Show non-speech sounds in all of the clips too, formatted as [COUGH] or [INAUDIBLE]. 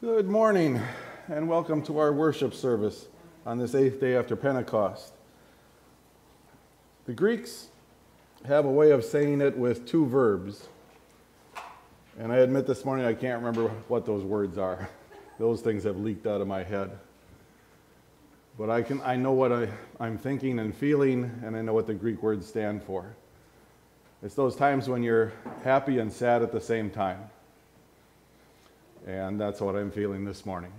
Good morning, and welcome to our worship service on this eighth day after Pentecost. The Greeks have a way of saying it with two verbs, and I admit this morning I can't remember what those words are. Those things have leaked out of my head. But I, can, I know what I, I'm thinking and feeling, and I know what the Greek words stand for. It's those times when you're happy and sad at the same time. And that's what I'm feeling this morning.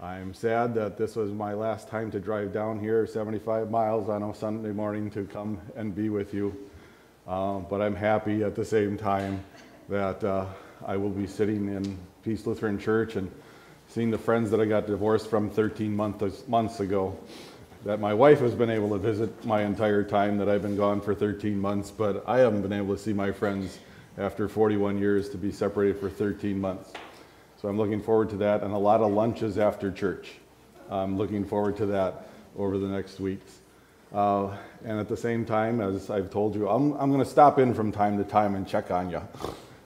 I'm sad that this was my last time to drive down here 75 miles on a Sunday morning to come and be with you. Uh, but I'm happy at the same time that uh, I will be sitting in Peace Lutheran Church and seeing the friends that I got divorced from 13 months, months ago. That my wife has been able to visit my entire time that I've been gone for 13 months, but I haven't been able to see my friends after 41 years to be separated for 13 months. So I'm looking forward to that and a lot of lunches after church. I'm looking forward to that over the next weeks. Uh, and at the same time, as I've told you, I'm, I'm going to stop in from time to time and check on you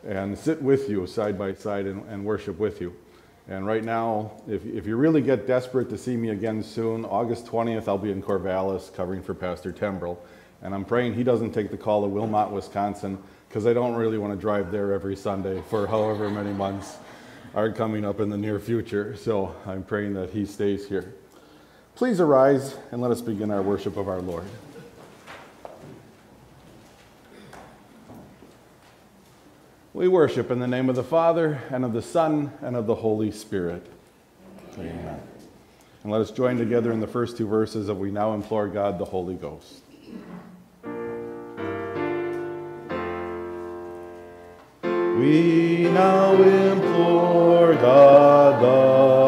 and sit with you side by side and, and worship with you. And right now, if, if you really get desperate to see me again soon, August 20th, I'll be in Corvallis covering for Pastor Tembrell. And I'm praying he doesn't take the call to Wilmot, Wisconsin, because I don't really want to drive there every Sunday for however many months are coming up in the near future. So I'm praying that he stays here. Please arise and let us begin our worship of our Lord. We worship in the name of the Father, and of the Son, and of the Holy Spirit. Amen. And let us join together in the first two verses of We Now Implore God the Holy Ghost. We now implore God the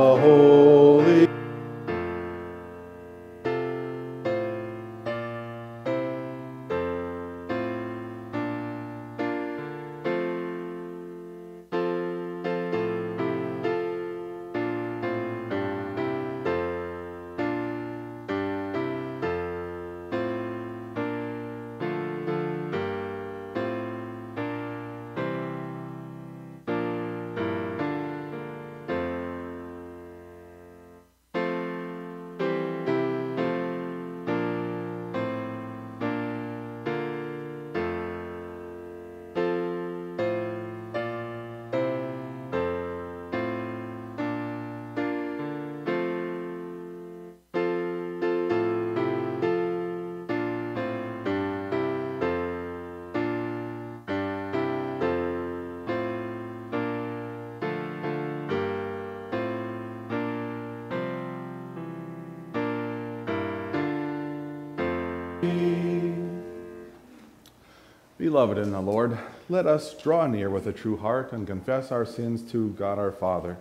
Beloved in the Lord, let us draw near with a true heart and confess our sins to God our Father,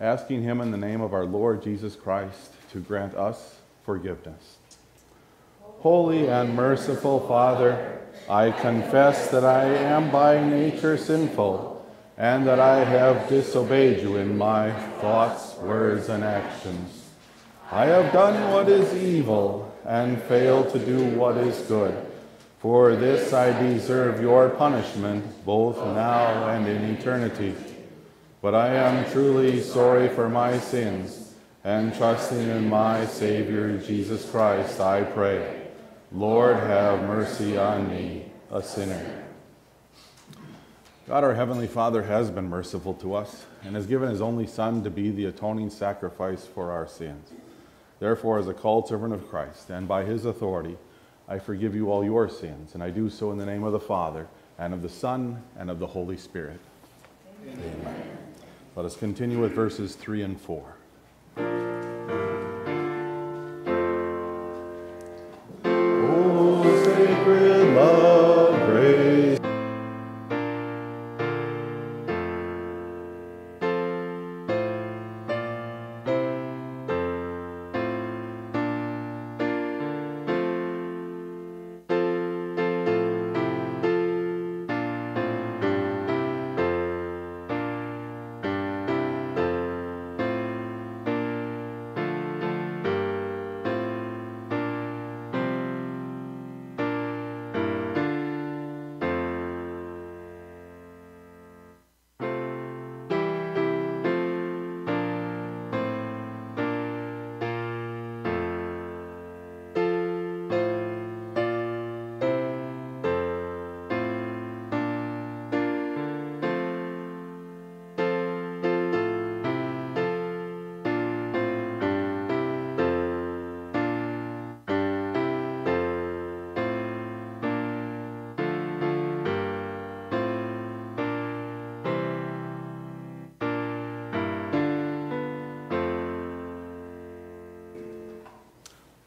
asking Him in the name of our Lord Jesus Christ to grant us forgiveness. Holy and merciful Father, I confess that I am by nature sinful and that I have disobeyed you in my thoughts, words, and actions. I have done what is evil and failed to do what is good. For this I deserve your punishment, both now and in eternity. But I am truly sorry for my sins, and trusting in my Savior Jesus Christ, I pray. Lord, have mercy on me, a sinner. God, our Heavenly Father, has been merciful to us and has given His only Son to be the atoning sacrifice for our sins. Therefore, as a called servant of Christ, and by His authority, I forgive you all your sins, and I do so in the name of the Father, and of the Son, and of the Holy Spirit. Amen. Amen. Let us continue with verses 3 and 4.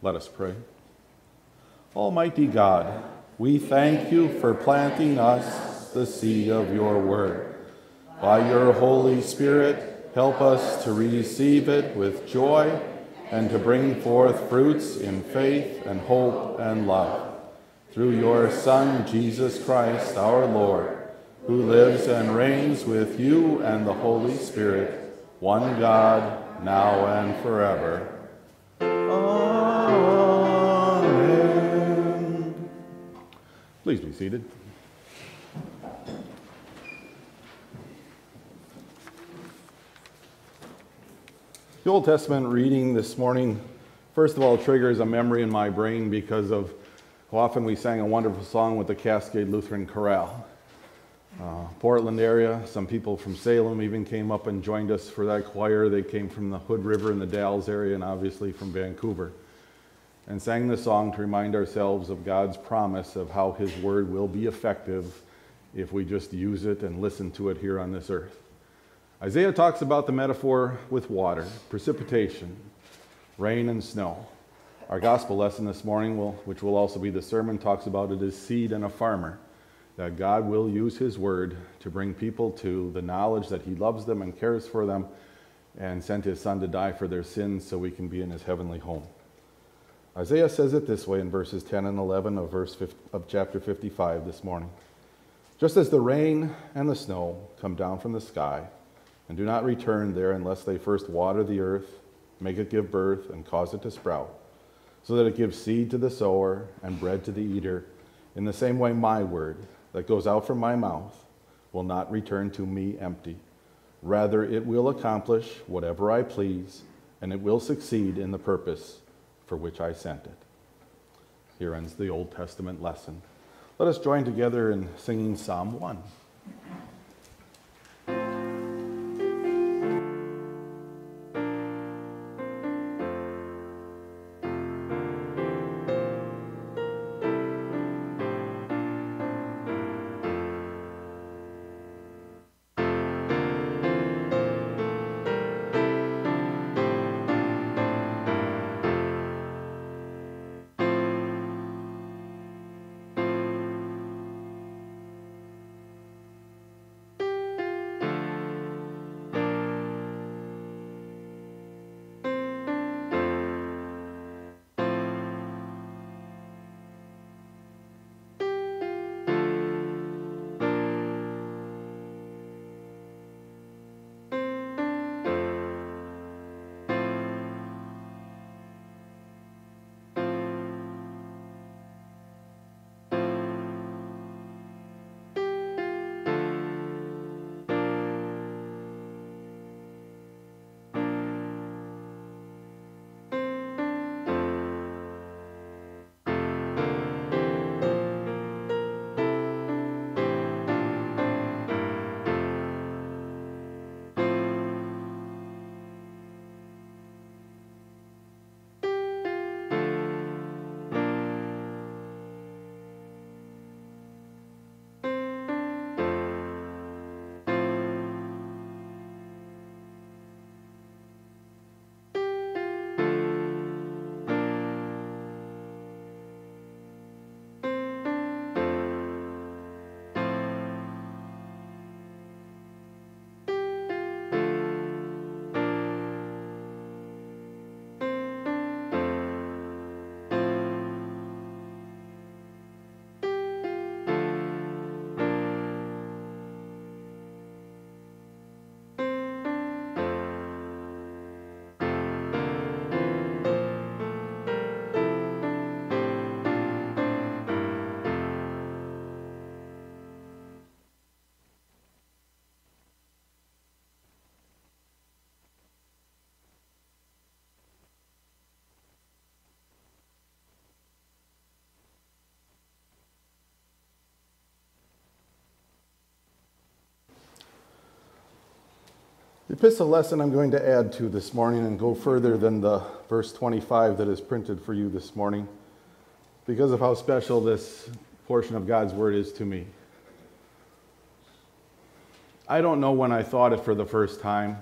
Let us pray. Almighty God, we thank you for planting us the seed of your word. By your Holy Spirit, help us to receive it with joy and to bring forth fruits in faith and hope and love. Through your Son, Jesus Christ, our Lord, who lives and reigns with you and the Holy Spirit, one God, now and forever. Please be seated. The Old Testament reading this morning, first of all, triggers a memory in my brain because of how often we sang a wonderful song with the Cascade Lutheran Chorale. Uh, Portland area, some people from Salem even came up and joined us for that choir. They came from the Hood River and the Dalles area, and obviously from Vancouver, and sang the song to remind ourselves of God's promise of how His word will be effective if we just use it and listen to it here on this earth. Isaiah talks about the metaphor with water, precipitation, rain, and snow. Our gospel lesson this morning, will, which will also be the sermon, talks about it as seed and a farmer. That God will use His word to bring people to the knowledge that He loves them and cares for them and sent His Son to die for their sins so we can be in His heavenly home. Isaiah says it this way in verses 10 and 11 of, verse 50, of chapter 55 this morning. Just as the rain and the snow come down from the sky, and do not return there unless they first water the earth, make it give birth, and cause it to sprout, so that it gives seed to the sower and bread to the eater. In the same way, my word that goes out from my mouth will not return to me empty. Rather, it will accomplish whatever I please, and it will succeed in the purpose for which I sent it. Here ends the Old Testament lesson. Let us join together in singing Psalm 1. Epistle lesson I'm going to add to this morning and go further than the verse 25 that is printed for you this morning because of how special this portion of God's word is to me. I don't know when I thought it for the first time,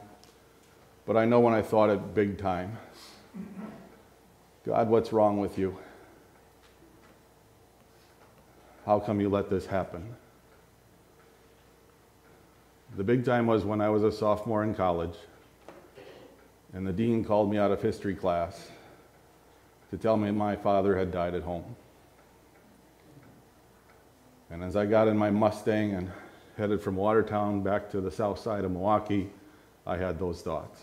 but I know when I thought it big time. God, what's wrong with you? How come you let this happen? The big time was when I was a sophomore in college, and the dean called me out of history class to tell me my father had died at home. And as I got in my Mustang and headed from Watertown back to the south side of Milwaukee, I had those thoughts.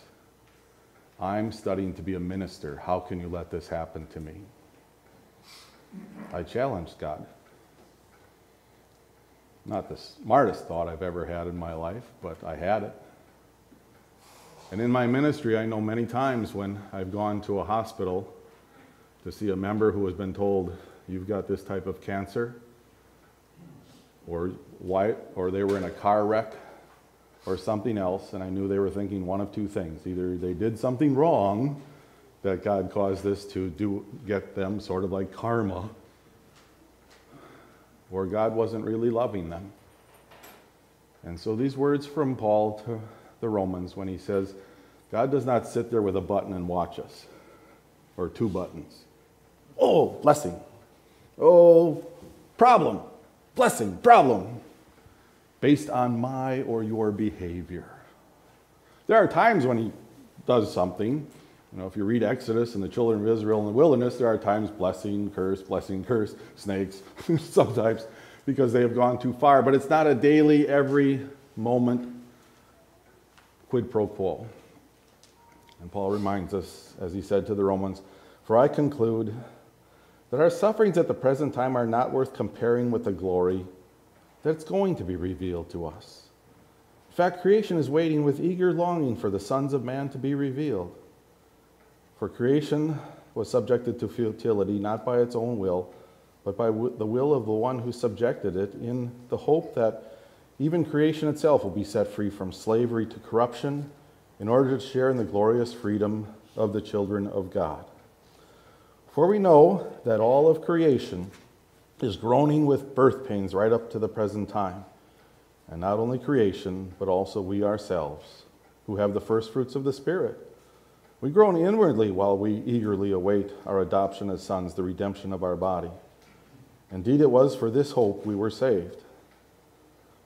I'm studying to be a minister. How can you let this happen to me? I challenged God. Not the smartest thought I've ever had in my life, but I had it. And in my ministry, I know many times when I've gone to a hospital to see a member who has been told, You've got this type of cancer, or, why, or they were in a car wreck or something else, and I knew they were thinking one of two things. Either they did something wrong that God caused this to do, get them sort of like karma, or God wasn't really loving them. And so these words from Paul to the Romans when he says, God does not sit there with a button and watch us, or two buttons. Oh, blessing. Oh, problem. Blessing, problem. Based on my or your behavior. There are times when he does something. You know, if you read Exodus and the children of Israel in the wilderness, there are times blessing, curse, blessing, curse, snakes, [LAUGHS] sometimes because they have gone too far. But it's not a daily, every moment quid pro quo. And Paul reminds us, as he said to the Romans, For I conclude that our sufferings at the present time are not worth comparing with the glory that's going to be revealed to us. In fact, creation is waiting with eager longing for the sons of man to be revealed. For creation was subjected to futility, not by its own will, but by the will of the one who subjected it, in the hope that even creation itself will be set free from slavery to corruption in order to share in the glorious freedom of the children of God. For we know that all of creation is groaning with birth pains right up to the present time. And not only creation, but also we ourselves, who have the first fruits of the Spirit. We groan inwardly while we eagerly await our adoption as sons, the redemption of our body. Indeed, it was for this hope we were saved.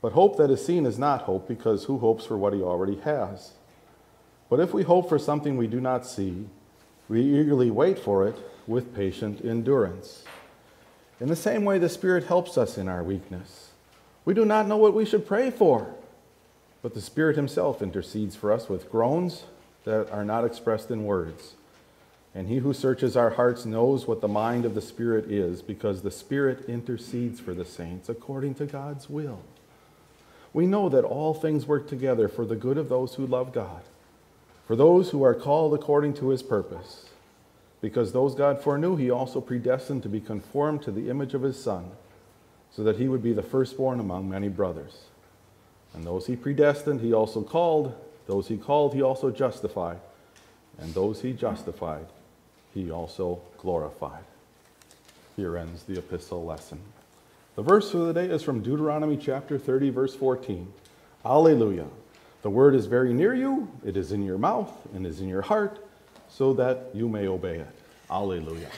But hope that is seen is not hope, because who hopes for what he already has? But if we hope for something we do not see, we eagerly wait for it with patient endurance. In the same way, the Spirit helps us in our weakness. We do not know what we should pray for, but the Spirit Himself intercedes for us with groans that are not expressed in words. And He who searches our hearts knows what the mind of the Spirit is, because the Spirit intercedes for the saints according to God's will. We know that all things work together for the good of those who love God, for those who are called according to His purpose. Because those God foreknew, he also predestined to be conformed to the image of his Son, so that he would be the firstborn among many brothers. And those he predestined, he also called. Those he called, he also justified. And those he justified, he also glorified. Here ends the epistle lesson. The verse for the day is from Deuteronomy chapter 30, verse 14. Alleluia. The word is very near you, it is in your mouth and is in your heart so that you may obey it. Alleluia.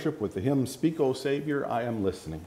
Worship with the hymn Speak, O Savior, I am listening.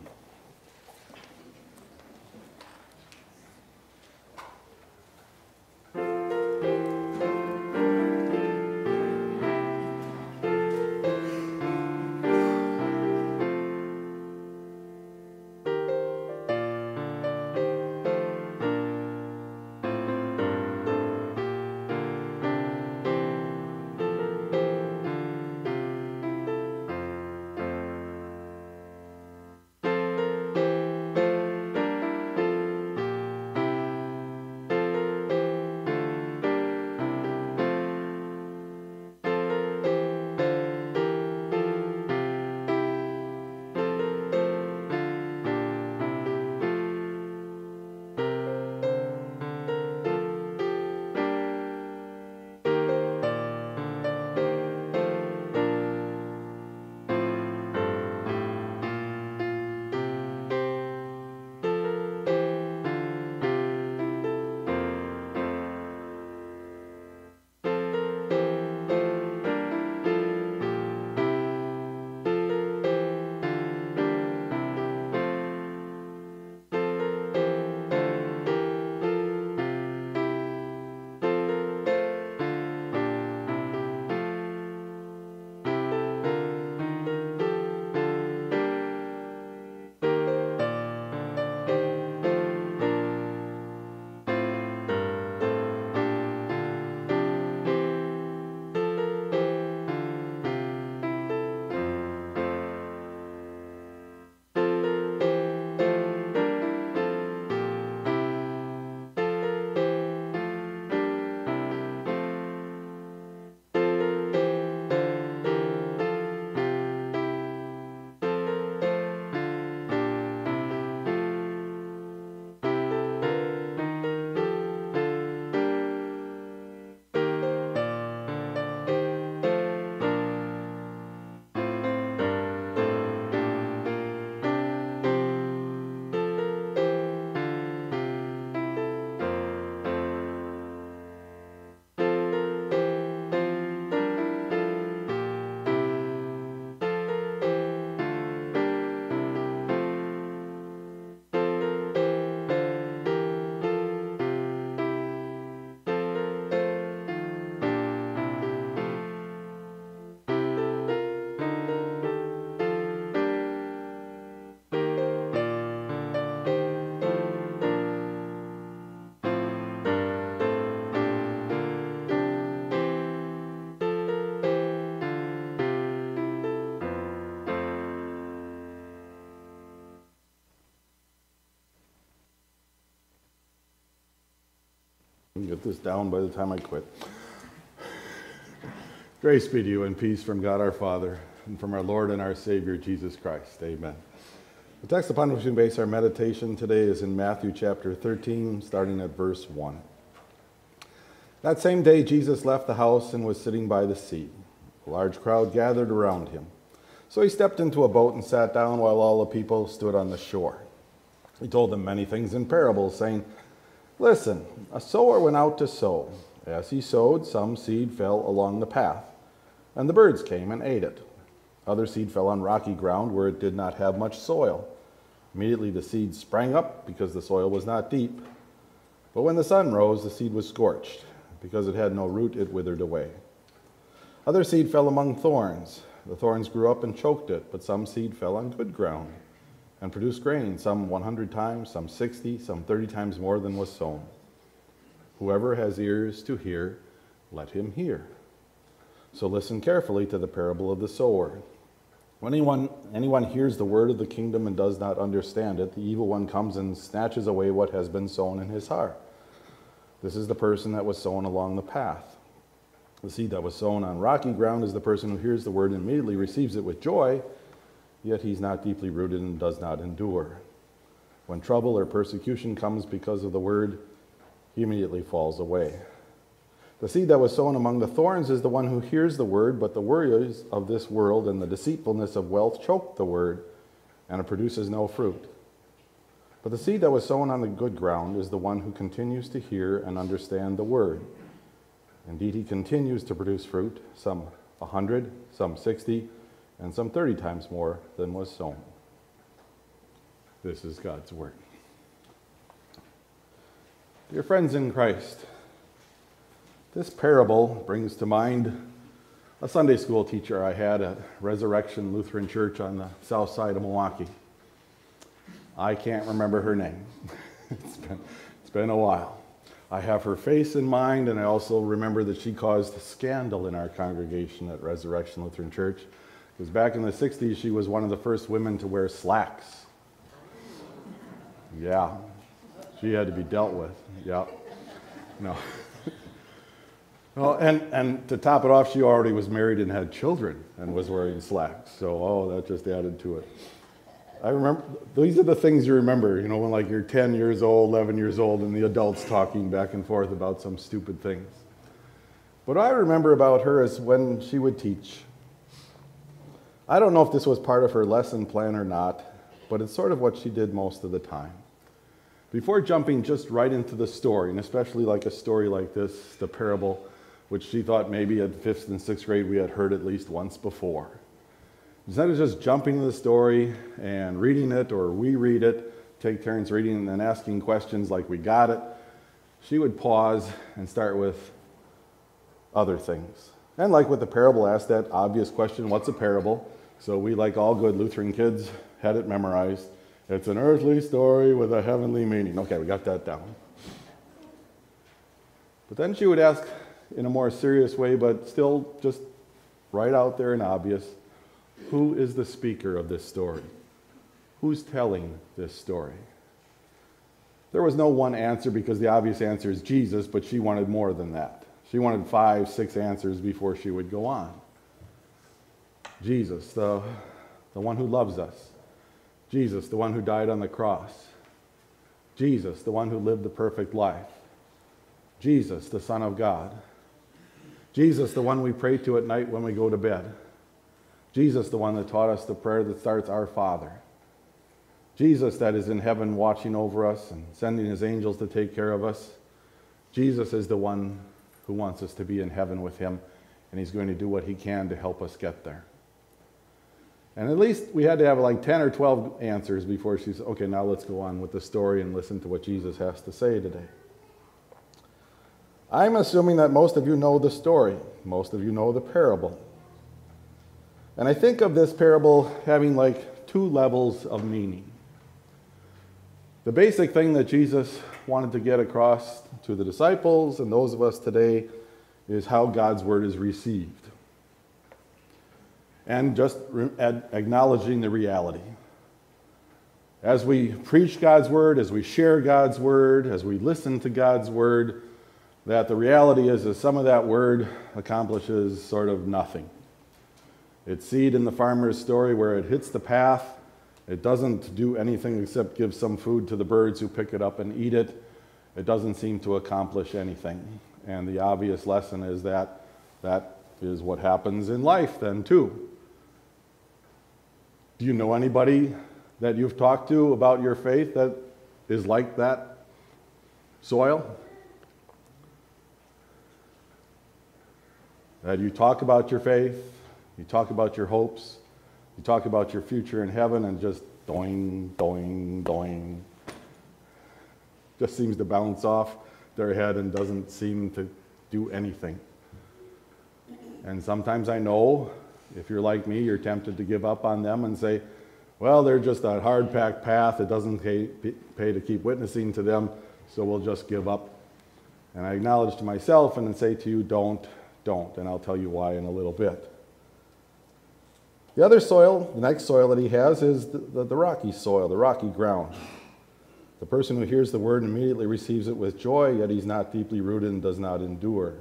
Get this down by the time I quit. Grace be to you and peace from God our Father and from our Lord and our Savior Jesus Christ. Amen. The text upon which we base our meditation today is in Matthew chapter 13, starting at verse 1. That same day, Jesus left the house and was sitting by the sea. A large crowd gathered around him. So he stepped into a boat and sat down while all the people stood on the shore. He told them many things in parables, saying, Listen, a sower went out to sow. As he sowed, some seed fell along the path, and the birds came and ate it. Other seed fell on rocky ground where it did not have much soil. Immediately the seed sprang up because the soil was not deep. But when the sun rose, the seed was scorched. Because it had no root, it withered away. Other seed fell among thorns. The thorns grew up and choked it, but some seed fell on good ground and produced grain, some 100 times, some 60, some 30 times more than was sown. Whoever has ears to hear, let him hear. So listen carefully to the parable of the sower. When anyone, anyone hears the word of the kingdom and does not understand it, the evil one comes and snatches away what has been sown in his heart. This is the person that was sown along the path. The seed that was sown on rocky ground is the person who hears the word and immediately receives it with joy yet he's not deeply rooted and does not endure. When trouble or persecution comes because of the word, he immediately falls away. The seed that was sown among the thorns is the one who hears the word, but the worries of this world and the deceitfulness of wealth choke the word, and it produces no fruit. But the seed that was sown on the good ground is the one who continues to hear and understand the word. Indeed, he continues to produce fruit, some a hundred, some sixty, and some 30 times more than was sown. This is God's word. Dear friends in Christ, this parable brings to mind a Sunday school teacher I had at Resurrection Lutheran Church on the south side of Milwaukee. I can't remember her name. [LAUGHS] it's, been, it's been a while. I have her face in mind, and I also remember that she caused a scandal in our congregation at Resurrection Lutheran Church because back in the 60s, she was one of the first women to wear slacks. Yeah, she had to be dealt with. Yeah. No. [LAUGHS] well, and, and to top it off, she already was married and had children and was wearing slacks. So, oh, that just added to it. I remember, these are the things you remember, you know, when like you're 10 years old, 11 years old, and the adults talking back and forth about some stupid things. What I remember about her is when she would teach, I don't know if this was part of her lesson plan or not, but it's sort of what she did most of the time. Before jumping just right into the story, and especially like a story like this, the parable, which she thought maybe at fifth and sixth grade we had heard at least once before. Instead of just jumping to the story and reading it or we read it, take turns reading and then asking questions like we got it, she would pause and start with other things. And like with the parable, asked that obvious question what's a parable? So we, like all good Lutheran kids, had it memorized. It's an earthly story with a heavenly meaning. Okay, we got that down. But then she would ask in a more serious way, but still just right out there and obvious who is the speaker of this story? Who's telling this story? There was no one answer because the obvious answer is Jesus, but she wanted more than that. She wanted five, six answers before she would go on. Jesus, the, the one who loves us. Jesus, the one who died on the cross. Jesus, the one who lived the perfect life. Jesus, the Son of God. Jesus, the one we pray to at night when we go to bed. Jesus, the one that taught us the prayer that starts, Our Father. Jesus, that is in heaven watching over us and sending his angels to take care of us. Jesus is the one who wants us to be in heaven with him, and he's going to do what he can to help us get there. And at least we had to have like 10 or 12 answers before she said, okay, now let's go on with the story and listen to what Jesus has to say today. I'm assuming that most of you know the story, most of you know the parable. And I think of this parable having like two levels of meaning. The basic thing that Jesus wanted to get across to the disciples and those of us today is how God's word is received and just acknowledging the reality. As we preach God's word, as we share God's word, as we listen to God's word, that the reality is that some of that word accomplishes sort of nothing. It's seed in the farmer's story where it hits the path. It doesn't do anything except give some food to the birds who pick it up and eat it. It doesn't seem to accomplish anything. And the obvious lesson is that that is what happens in life, then, too. Do you know anybody that you've talked to about your faith that is like that soil? That you talk about your faith, you talk about your hopes, you talk about your future in heaven, and just doing, doing, doing. Just seems to bounce off their head and doesn't seem to do anything. And sometimes I know if you're like me, you're tempted to give up on them and say, well, they're just a hard packed path. It doesn't pay, pay to keep witnessing to them, so we'll just give up. And I acknowledge to myself and then say to you, don't, don't. And I'll tell you why in a little bit. The other soil, the next soil that he has, is the, the, the rocky soil, the rocky ground. The person who hears the word immediately receives it with joy, yet he's not deeply rooted and does not endure.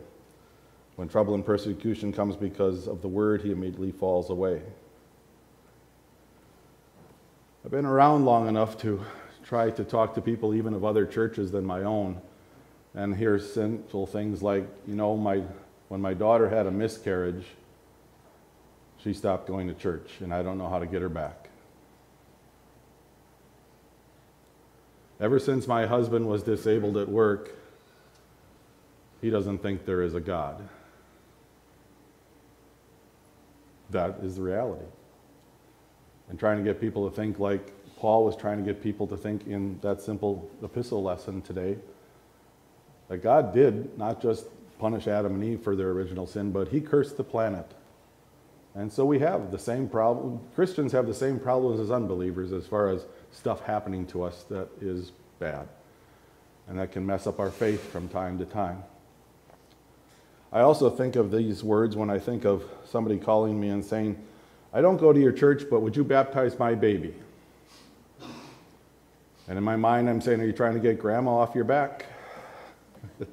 When trouble and persecution comes because of the word, he immediately falls away. I've been around long enough to try to talk to people, even of other churches than my own, and hear simple things like, you know, my, when my daughter had a miscarriage, she stopped going to church, and I don't know how to get her back. Ever since my husband was disabled at work, he doesn't think there is a God. That is the reality. And trying to get people to think like Paul was trying to get people to think in that simple epistle lesson today that God did not just punish Adam and Eve for their original sin, but he cursed the planet. And so we have the same problem. Christians have the same problems as unbelievers as far as stuff happening to us that is bad. And that can mess up our faith from time to time. I also think of these words when I think of somebody calling me and saying, I don't go to your church, but would you baptize my baby? And in my mind, I'm saying, Are you trying to get grandma off your back? [LAUGHS]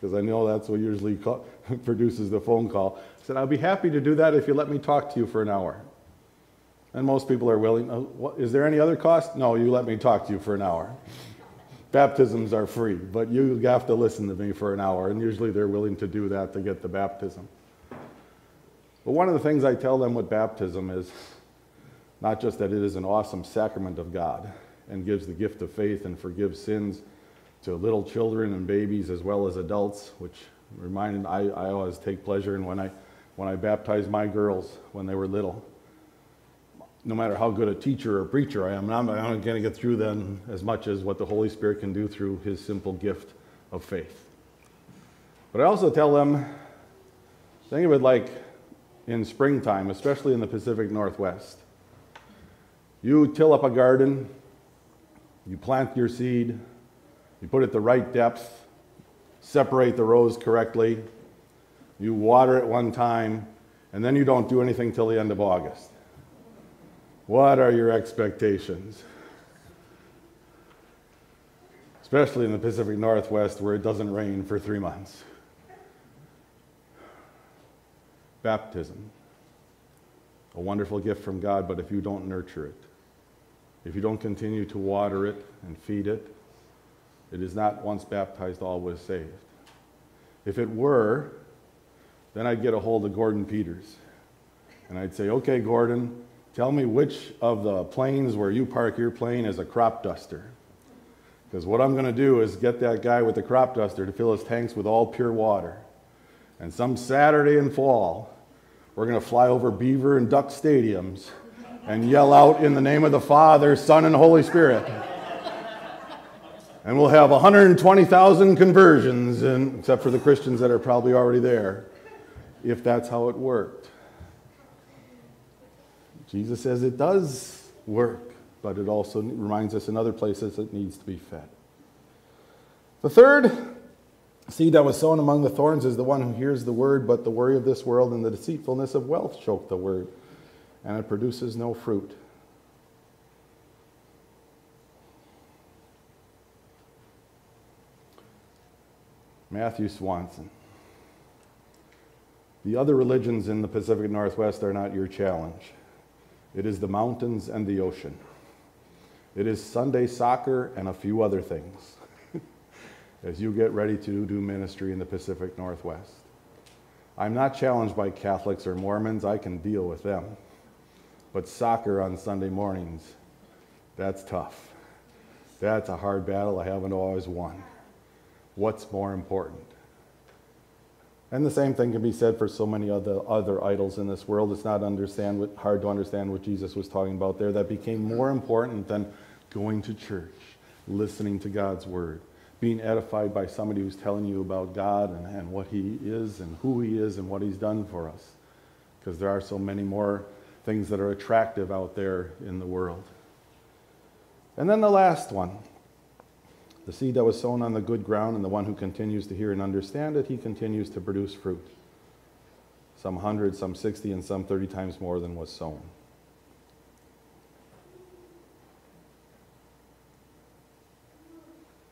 Because I know that's what usually [LAUGHS] produces the phone call. I said, I'll be happy to do that if you let me talk to you for an hour. And most people are willing. Oh, what, is there any other cost? No, you let me talk to you for an hour. Baptisms are free, but you have to listen to me for an hour, and usually they're willing to do that to get the baptism. But one of the things I tell them with baptism is not just that it is an awesome sacrament of God and gives the gift of faith and forgives sins to little children and babies as well as adults, which reminded I, I always take pleasure in when I when I baptized my girls when they were little no matter how good a teacher or preacher I am, I'm not going to get through them as much as what the Holy Spirit can do through his simple gift of faith. But I also tell them, think of it like in springtime, especially in the Pacific Northwest. You till up a garden, you plant your seed, you put it the right depth, separate the rows correctly, you water it one time, and then you don't do anything till the end of August. What are your expectations? Especially in the Pacific Northwest where it doesn't rain for three months. Baptism. A wonderful gift from God, but if you don't nurture it, if you don't continue to water it and feed it, it is not once baptized, always saved. If it were, then I'd get a hold of Gordon Peters. And I'd say, okay, Gordon, Tell me which of the planes where you park your plane is a crop duster. Because what I'm going to do is get that guy with the crop duster to fill his tanks with all pure water. And some Saturday in fall, we're going to fly over Beaver and Duck stadiums and yell out in the name of the Father, Son, and Holy Spirit. And we'll have 120,000 conversions, except for the Christians that are probably already there, if that's how it worked. Jesus says it does work, but it also reminds us in other places it needs to be fed. The third seed that was sown among the thorns is the one who hears the word, but the worry of this world and the deceitfulness of wealth choke the word, and it produces no fruit. Matthew Swanson. The other religions in the Pacific Northwest are not your challenge. It is the mountains and the ocean. It is Sunday soccer and a few other things [LAUGHS] as you get ready to do ministry in the Pacific Northwest. I'm not challenged by Catholics or Mormons, I can deal with them. But soccer on Sunday mornings, that's tough. That's a hard battle I haven't always won. What's more important? And the same thing can be said for so many other, other idols in this world. It's not understand what, hard to understand what Jesus was talking about there. That became more important than going to church, listening to God's word, being edified by somebody who's telling you about God and, and what He is and who He is and what He's done for us. Because there are so many more things that are attractive out there in the world. And then the last one the seed that was sown on the good ground, and the one who continues to hear and understand it, he continues to produce fruit. Some 100, some 60, and some 30 times more than was sown.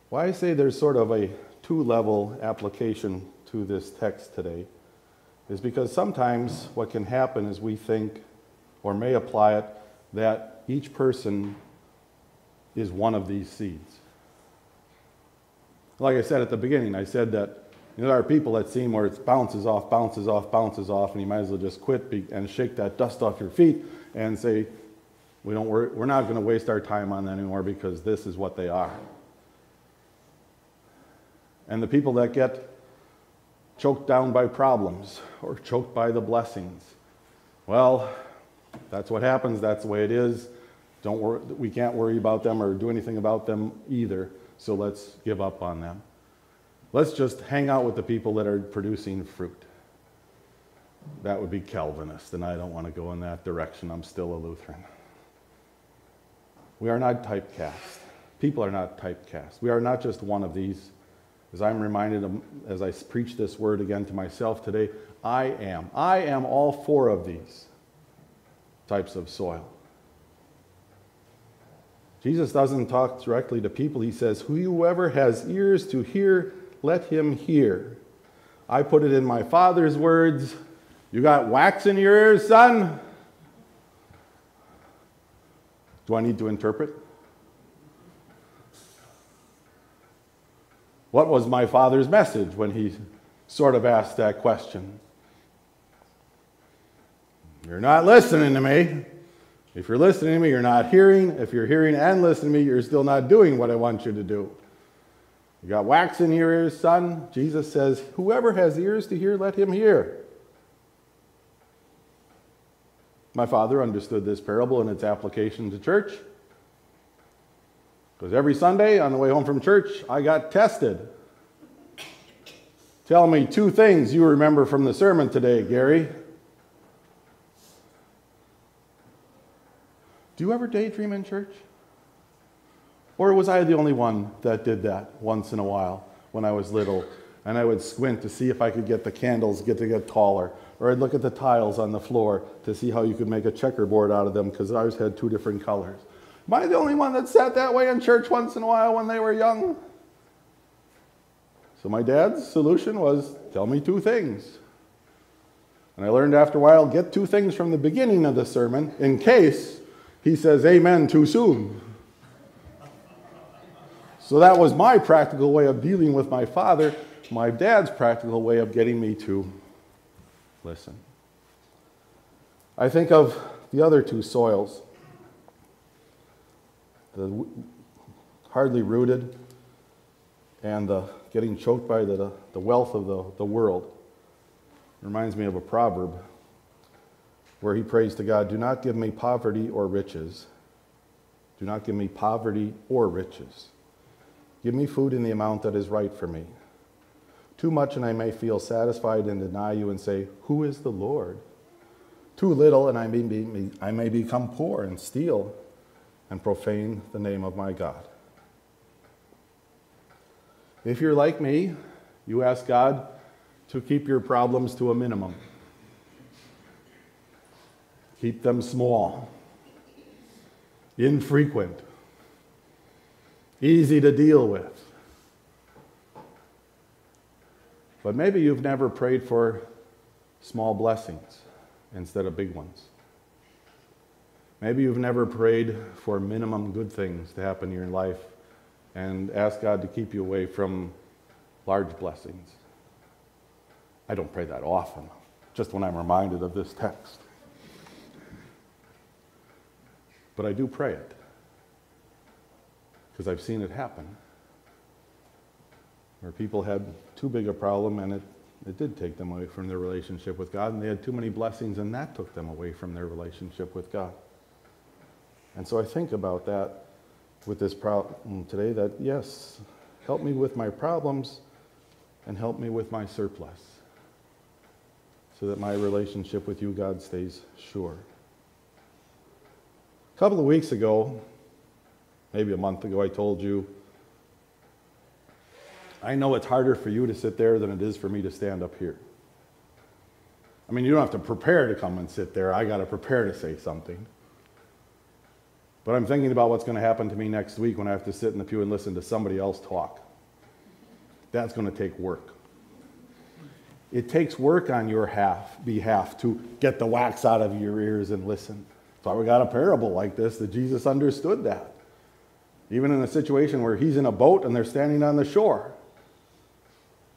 Why I say there's sort of a two level application to this text today is because sometimes what can happen is we think, or may apply it, that each person is one of these seeds. Like I said at the beginning, I said that you know, there are people that seem where it bounces off, bounces off, bounces off, and you might as well just quit and shake that dust off your feet and say, we don't, we're, we're not going to waste our time on that anymore because this is what they are. And the people that get choked down by problems or choked by the blessings, well, that's what happens. That's the way it is. Don't worry, we can't worry about them or do anything about them either, so let's give up on them. Let's just hang out with the people that are producing fruit. That would be Calvinist, and I don't want to go in that direction. I'm still a Lutheran. We are not typecast. People are not typecast. We are not just one of these. As I'm reminded as I preach this word again to myself today, I am. I am all four of these types of soil. Jesus doesn't talk directly to people. He says, Whoever has ears to hear, let him hear. I put it in my father's words You got wax in your ears, son? Do I need to interpret? What was my father's message when he sort of asked that question? You're not listening to me. If you're listening to me, you're not hearing. If you're hearing and listening to me, you're still not doing what I want you to do. You got wax in your ears, son. Jesus says, Whoever has ears to hear, let him hear. My father understood this parable and its application to church. Because every Sunday on the way home from church, I got tested. Tell me two things you remember from the sermon today, Gary. Do you ever daydream in church? Or was I the only one that did that once in a while when I was little? And I would squint to see if I could get the candles get to get taller. Or I'd look at the tiles on the floor to see how you could make a checkerboard out of them because ours had two different colors. Am I the only one that sat that way in church once in a while when they were young? So my dad's solution was tell me two things. And I learned after a while get two things from the beginning of the sermon in case he says amen too soon. So that was my practical way of dealing with my father, my dad's practical way of getting me to listen. I think of the other two soils the hardly rooted and the getting choked by the, the wealth of the, the world. It reminds me of a proverb where he prays to God, Do not give me poverty or riches. Do not give me poverty or riches. Give me food in the amount that is right for me. Too much, and I may feel satisfied and deny you and say, Who is the Lord? Too little, and I may, be, I may become poor and steal and profane the name of my God. If you're like me, you ask God to keep your problems to a minimum. Keep them small, infrequent, easy to deal with. But maybe you've never prayed for small blessings instead of big ones. Maybe you've never prayed for minimum good things to happen in your life and asked God to keep you away from large blessings. I don't pray that often, just when I'm reminded of this text. But I do pray it because I've seen it happen where people had too big a problem and it, it did take them away from their relationship with God, and they had too many blessings and that took them away from their relationship with God. And so I think about that with this problem mm, today that yes, help me with my problems and help me with my surplus so that my relationship with you, God, stays sure. Couple of weeks ago, maybe a month ago, I told you I know it's harder for you to sit there than it is for me to stand up here. I mean, you don't have to prepare to come and sit there. I got to prepare to say something. But I'm thinking about what's going to happen to me next week when I have to sit in the pew and listen to somebody else talk. That's going to take work. It takes work on your half, behalf to get the wax out of your ears and listen. That's why we got a parable like this that Jesus understood that. Even in a situation where he's in a boat and they're standing on the shore.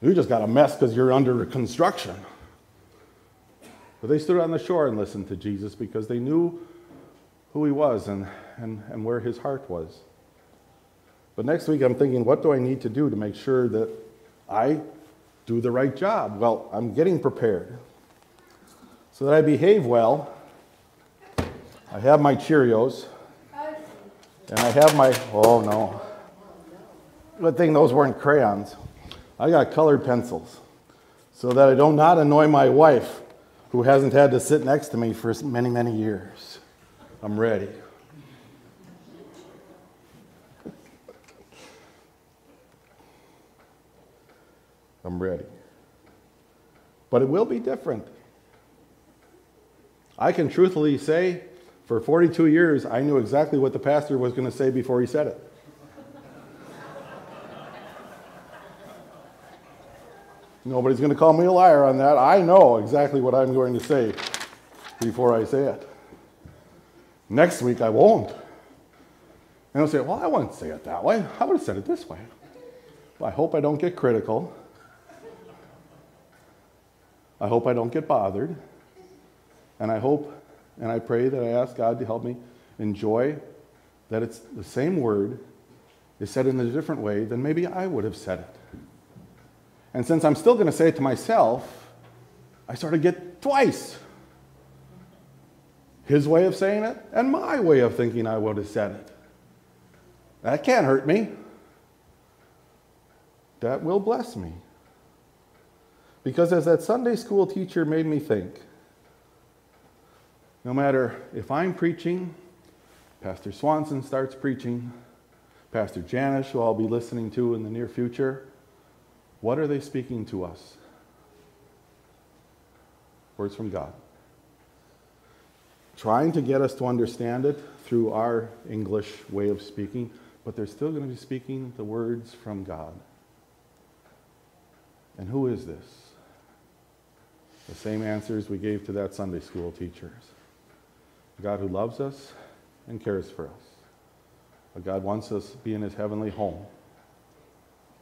You just got a mess because you're under construction. But they stood on the shore and listened to Jesus because they knew who he was and, and, and where his heart was. But next week, I'm thinking, what do I need to do to make sure that I do the right job? Well, I'm getting prepared. So that I behave well, I have my Cheerios, and I have my, oh no. Good thing those weren't crayons. I got colored pencils so that I do not annoy my wife who hasn't had to sit next to me for many, many years. I'm ready. I'm ready. But it will be different. I can truthfully say, for 42 years, I knew exactly what the pastor was going to say before he said it. Nobody's going to call me a liar on that. I know exactly what I'm going to say before I say it. Next week, I won't. And I'll say, well, I wouldn't say it that way. I would have said it this way. I hope I don't get critical. I hope I don't get bothered. And I hope and I pray that I ask God to help me enjoy that it's the same word is said in a different way than maybe I would have said it. And since I'm still going to say it to myself, I sort of get twice his way of saying it and my way of thinking I would have said it. That can't hurt me. That will bless me. Because as that Sunday school teacher made me think, no matter if I'm preaching, Pastor Swanson starts preaching, Pastor Janish, who I'll be listening to in the near future, what are they speaking to us? Words from God. Trying to get us to understand it through our English way of speaking, but they're still going to be speaking the words from God. And who is this? The same answers we gave to that Sunday school teachers. A God who loves us and cares for us. A God wants us to be in his heavenly home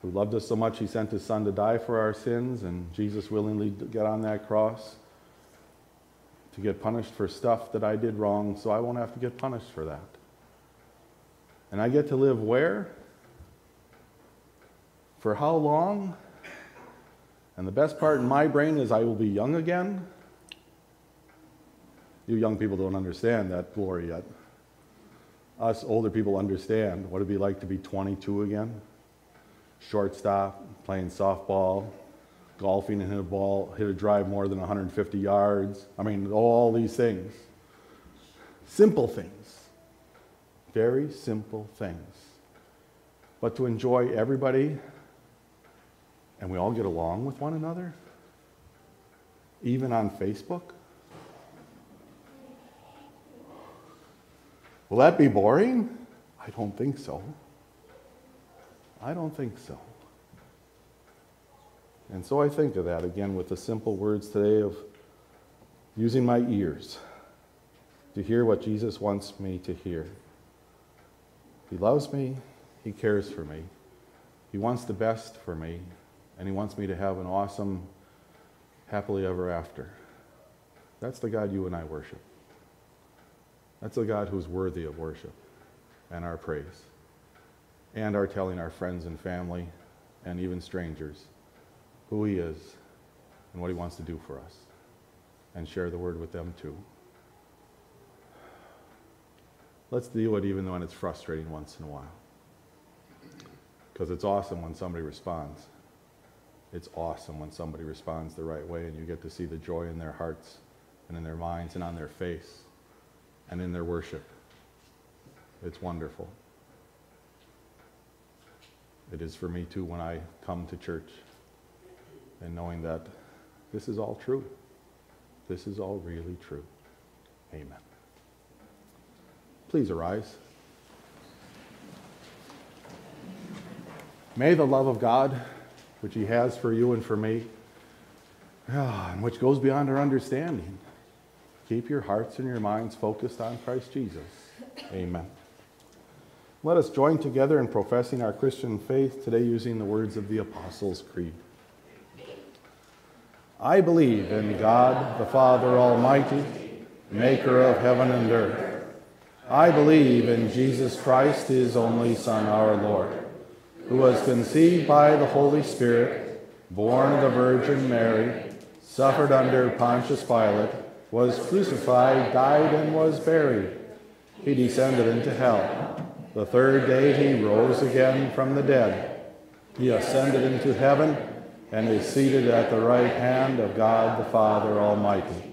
who loved us so much he sent his son to die for our sins, and Jesus willingly got on that cross to get punished for stuff that I did wrong, so I won't have to get punished for that. And I get to live where? For how long? And the best part in my brain is I will be young again. You young people don't understand that glory yet. Us older people understand what it'd be like to be 22 again shortstop, playing softball, golfing and hit a ball, hit a drive more than 150 yards. I mean, all these things. Simple things. Very simple things. But to enjoy everybody and we all get along with one another, even on Facebook. Will that be boring? I don't think so. I don't think so. And so I think of that again with the simple words today of using my ears to hear what Jesus wants me to hear. He loves me, He cares for me, He wants the best for me, and He wants me to have an awesome, happily ever after. That's the God you and I worship. That's a God who's worthy of worship and our praise, and our telling our friends and family and even strangers who He is and what He wants to do for us, and share the word with them too. Let's do it even when it's frustrating once in a while. Because it's awesome when somebody responds. It's awesome when somebody responds the right way and you get to see the joy in their hearts and in their minds and on their face and in their worship. It's wonderful. It is for me too when I come to church and knowing that this is all true. This is all really true. Amen. Please arise. May the love of God, which He has for you and for me, [SIGHS] and which goes beyond our understanding, keep your hearts and your minds focused on Christ Jesus. Amen. Let us join together in professing our Christian faith today using the words of the Apostles' Creed. I believe in God, the Father Almighty, maker of heaven and earth. I believe in Jesus Christ, his only Son, our Lord, who was conceived by the Holy Spirit, born of the Virgin Mary, suffered under Pontius Pilate, was crucified, died, and was buried. He descended into hell. The third day he rose again from the dead. He ascended into heaven and is seated at the right hand of God the Father Almighty.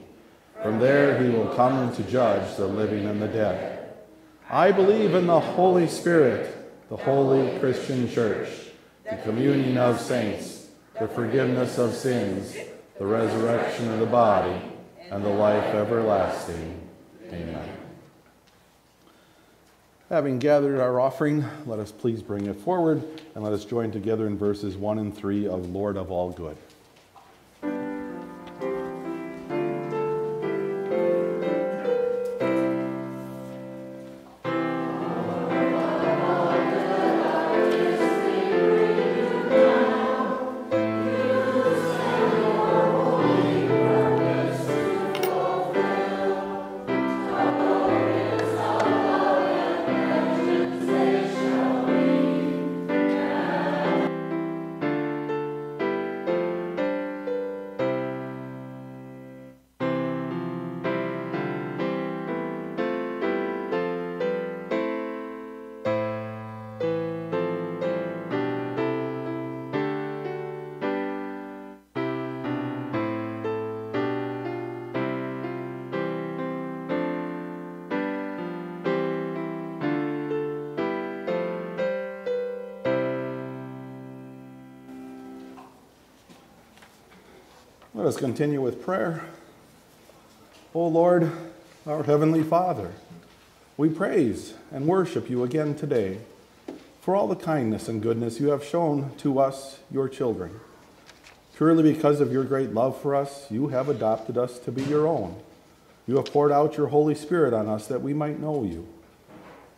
From there he will come to judge the living and the dead. I believe in the Holy Spirit, the holy Christian church, the communion of saints, the forgiveness of sins, the resurrection of the body, and the life everlasting. Amen. Having gathered our offering, let us please bring it forward and let us join together in verses 1 and 3 of Lord of All Good. Us continue with prayer. O Lord, our Heavenly Father, we praise and worship you again today for all the kindness and goodness you have shown to us, your children. Purely because of your great love for us, you have adopted us to be your own. You have poured out your Holy Spirit on us that we might know you.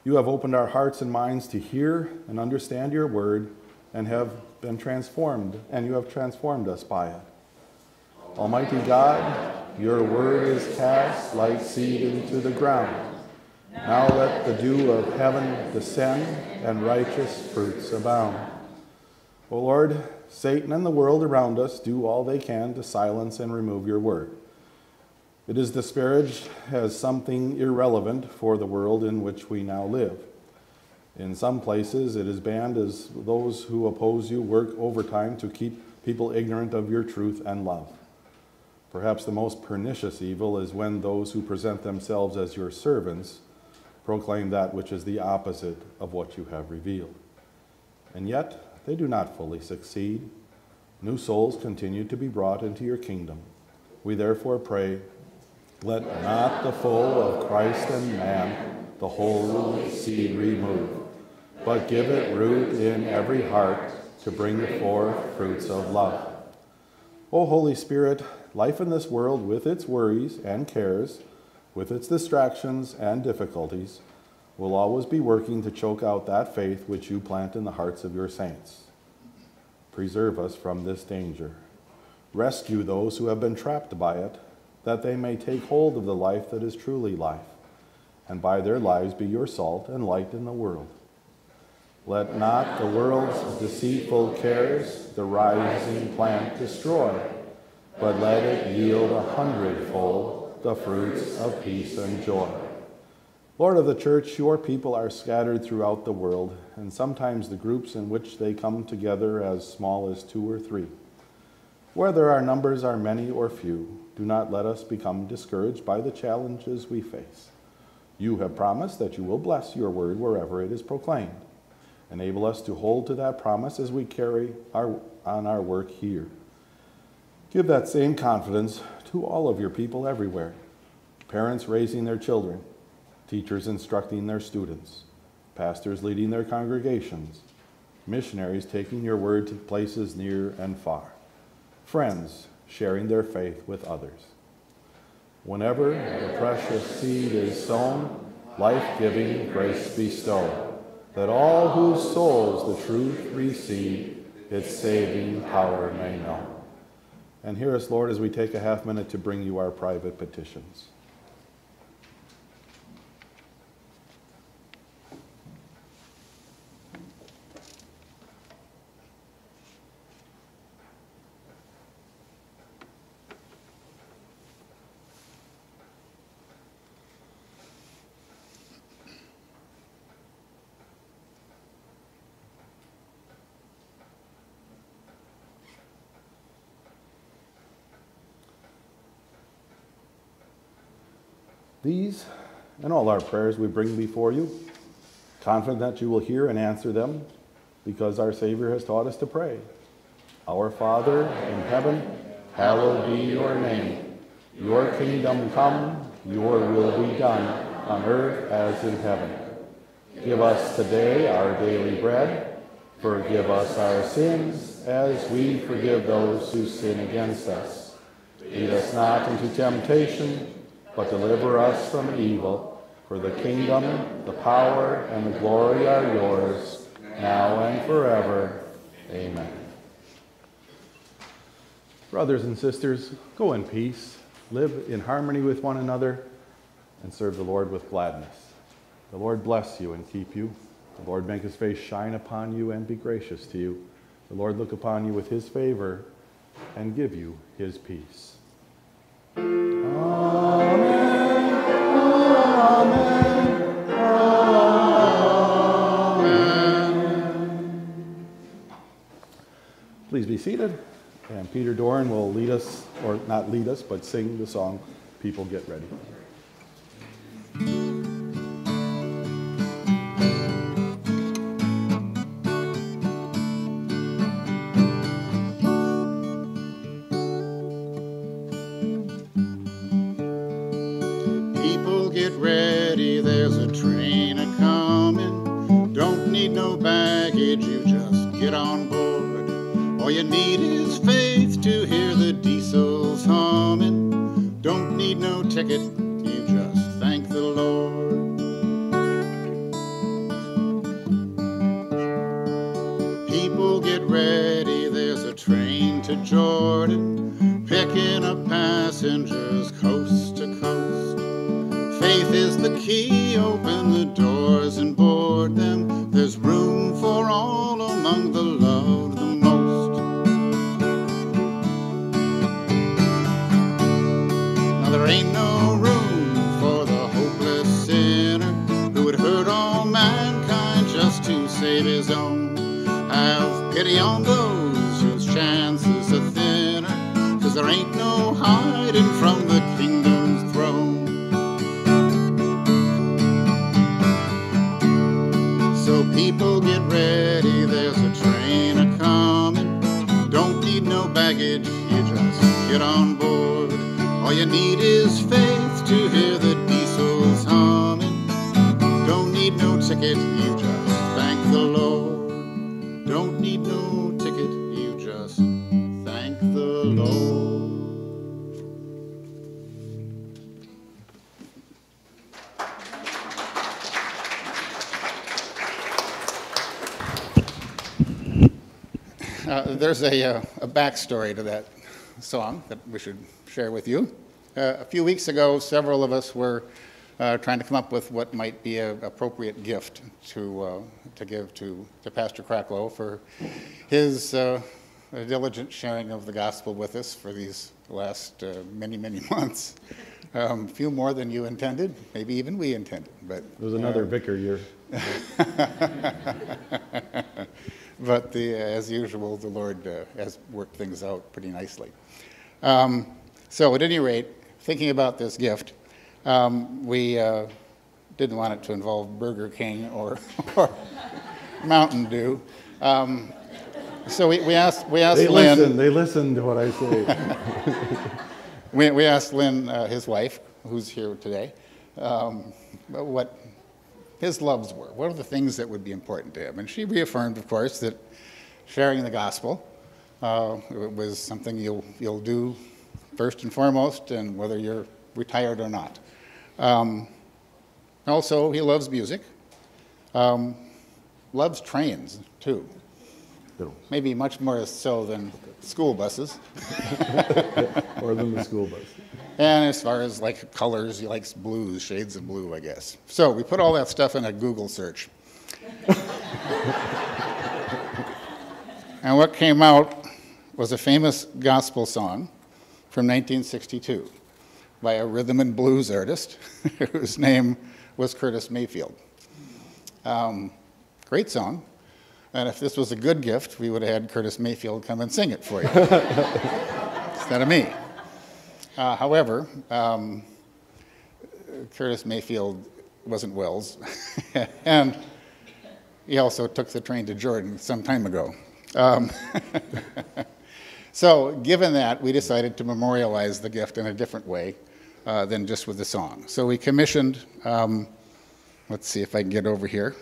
You have opened our hearts and minds to hear and understand your word and have been transformed, and you have transformed us by it. Almighty God, your word is cast like seed into the ground. Now let the dew of heaven descend and righteous fruits abound. O Lord, Satan and the world around us do all they can to silence and remove your word. It is disparaged as something irrelevant for the world in which we now live. In some places, it is banned as those who oppose you work overtime to keep people ignorant of your truth and love. Perhaps the most pernicious evil is when those who present themselves as your servants proclaim that which is the opposite of what you have revealed. And yet, they do not fully succeed. New souls continue to be brought into your kingdom. We therefore pray, let not the foe of Christ and man the whole seed remove, but give it root in every heart to bring forth fruits of love. O Holy Spirit, life in this world with its worries and cares, with its distractions and difficulties, will always be working to choke out that faith which you plant in the hearts of your saints. Preserve us from this danger. Rescue those who have been trapped by it, that they may take hold of the life that is truly life, and by their lives be your salt and light in the world. Let not the world's deceitful cares the rising plant destroy, but let it yield a hundredfold the fruits of peace and joy. Lord of the church, your people are scattered throughout the world, and sometimes the groups in which they come together as small as two or three. Whether our numbers are many or few, do not let us become discouraged by the challenges we face. You have promised that you will bless your word wherever it is proclaimed. Enable us to hold to that promise as we carry our, on our work here. Give that same confidence to all of your people everywhere parents raising their children, teachers instructing their students, pastors leading their congregations, missionaries taking your word to places near and far, friends sharing their faith with others. Whenever the precious seed is sown, life giving grace bestow that all whose souls the truth receive, its saving power may know. And hear us, Lord, as we take a half minute to bring you our private petitions. These and all our prayers we bring before you, confident that you will hear and answer them, because our Savior has taught us to pray. Our Father in heaven, hallowed be your name. Your kingdom come, your will be done, on earth as in heaven. Give us today our daily bread. Forgive us our sins, as we forgive those who sin against us. Lead us not into temptation but deliver us from evil. For the kingdom, the power, and the glory are yours, now and forever. Amen. Brothers and sisters, go in peace, live in harmony with one another, and serve the Lord with gladness. The Lord bless you and keep you. The Lord make his face shine upon you and be gracious to you. The Lord look upon you with his favor and give you his peace. Please be seated. And Peter Doran will lead us, or not lead us, but sing the song, People Get Ready. Ticket, backstory to that song that we should share with you. Uh, a few weeks ago, several of us were uh, trying to come up with what might be an appropriate gift to, uh, to give to, to Pastor Cracklow for his uh, diligent sharing of the gospel with us for these last uh, many, many [LAUGHS] months. Um, few more than you intended, maybe even we intended, but It was another vicar year. [LAUGHS] but the, as usual, the Lord uh, has worked things out pretty nicely. Um, so, at any rate, thinking about this gift, um, we uh, didn't want it to involve Burger King or, [LAUGHS] or Mountain Dew. Um, so we, we asked we asked They Lynn. listen, they listen to what I say. [LAUGHS] [LAUGHS] We, we asked Lynn, uh, his wife, who's here today, um, what his loves were. What are the things that would be important to him? And she reaffirmed, of course, that sharing the gospel uh, was something you'll, you'll do first and foremost, and whether you're retired or not. Um, also, he loves music, um, loves trains, too. Maybe much more so than school buses. [LAUGHS] Or than the school bus. And as far as like colors, he likes blues, shades of blue, I guess. So we put all that stuff in a Google search. [LAUGHS] and what came out was a famous gospel song from 1962 by a rhythm and blues artist [LAUGHS] whose name was Curtis Mayfield. Um, great song. And if this was a good gift, we would have had Curtis Mayfield come and sing it for you [LAUGHS] instead of me. Uh, however, um, Curtis Mayfield wasn't WELS, [LAUGHS] and he also took the train to Jordan some time ago. Um, [LAUGHS] so, given that, we decided to memorialize the gift in a different way uh, than just with the song. So, we commissioned, um, let's see if I can get over here.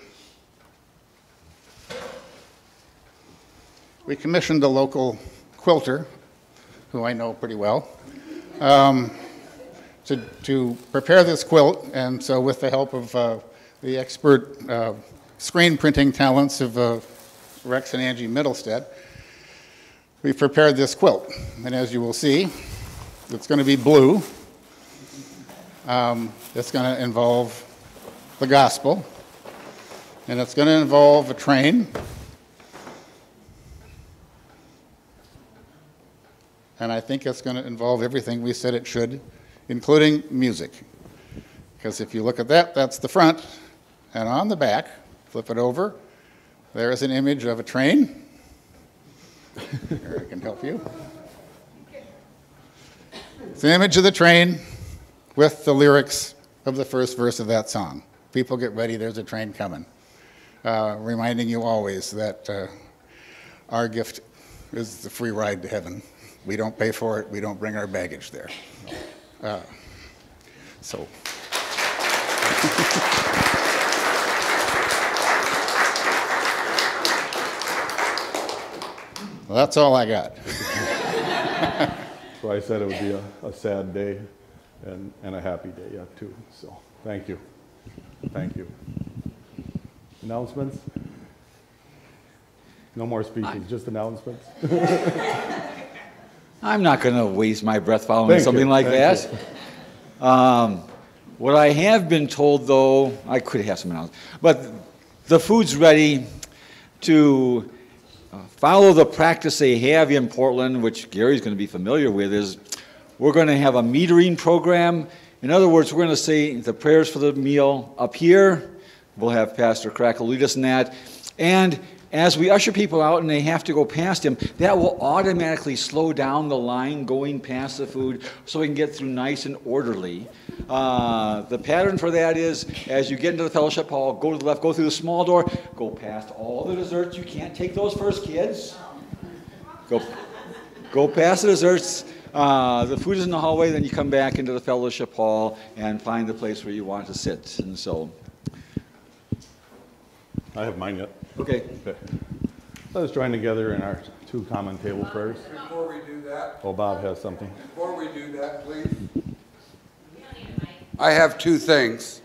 We commissioned a local quilter, who I know pretty well, um, to, to prepare this quilt. And so, with the help of uh, the expert uh, screen printing talents of uh, Rex and Angie Middlestead, we prepared this quilt. And as you will see, it's going to be blue. Um, it's going to involve the gospel, and it's going to involve a train. And I think it's going to involve everything we said it should, including music. Because if you look at that, that's the front. And on the back, flip it over, there is an image of a train. I can help you. It's an image of the train with the lyrics of the first verse of that song. People get ready, there's a train coming. Uh, reminding you always that uh, our gift is the free ride to heaven. We don't pay for it, we don't bring our baggage there. Uh, so. well, that's all I got. So I said it would be a, a sad day and, and a happy day, yeah, too. So, thank you. Thank you. Announcements? No more speeches, just announcements? [LAUGHS] I'm not going to waste my breath following Thank something you, like thank that. Um, what I have been told, though, I could have some announcements, but the food's ready to uh, follow the practice they have in Portland, which Gary's going to be familiar with, is we're going to have a metering program. In other words, we're going to say the prayers for the meal up here. We'll have Pastor Crackle lead us in that. And as we usher people out and they have to go past him, that will automatically slow down the line going past the food so we can get through nice and orderly. Uh, the pattern for that is as you get into the fellowship hall, go to the left, go through the small door, go past all the desserts. You can't take those first, kids. Go, go past the desserts. Uh, the food is in the hallway, then you come back into the fellowship hall and find the place where you want to sit. And so, I have mine yet. okay. Okay. Let us join together in our two common table prayers. Before we do that, Oh, Bob has something. before we do that, please. I have two things.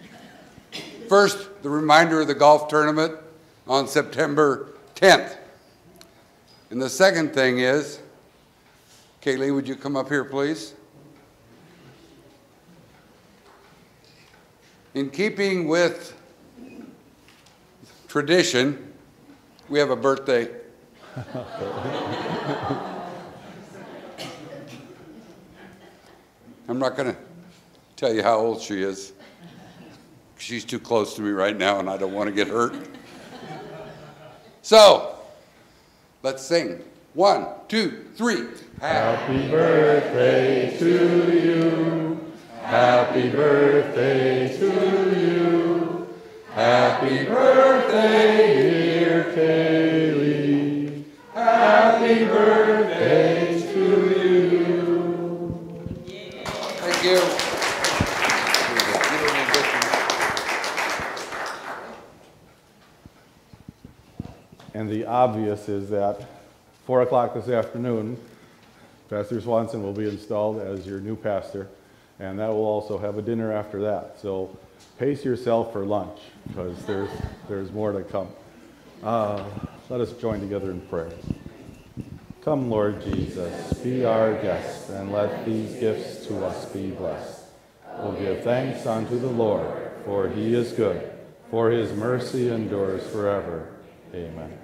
First, the reminder of the golf tournament on September 10th. And the second thing is, Kaylee, would you come up here, please? In keeping with tradition, we have a birthday. I'm not going to tell you how old she is. She's too close to me right now, and I don't want to get hurt. So, let's sing. One, two, three. Happy birthday to you. Happy birthday to you. Happy birthday, dear Kaylee. Happy birthday to you. Thank you. And the obvious is that 4 o'clock this afternoon, Pastor Swanson will be installed as your new pastor, and that will also have a dinner after that. So pace yourself for lunch, because there's, there's more to come. Uh, let us join together in prayer. Come, Lord Jesus, be our guest, and let these gifts to us be blessed. We'll give thanks unto the Lord, for he is good, for his mercy endures forever. Amen.